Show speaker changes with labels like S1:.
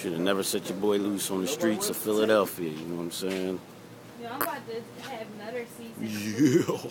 S1: Should have never set your boy loose on the streets of Philadelphia. You know what I'm saying?
S2: Yeah, I'm about to have another season.
S1: Yeah.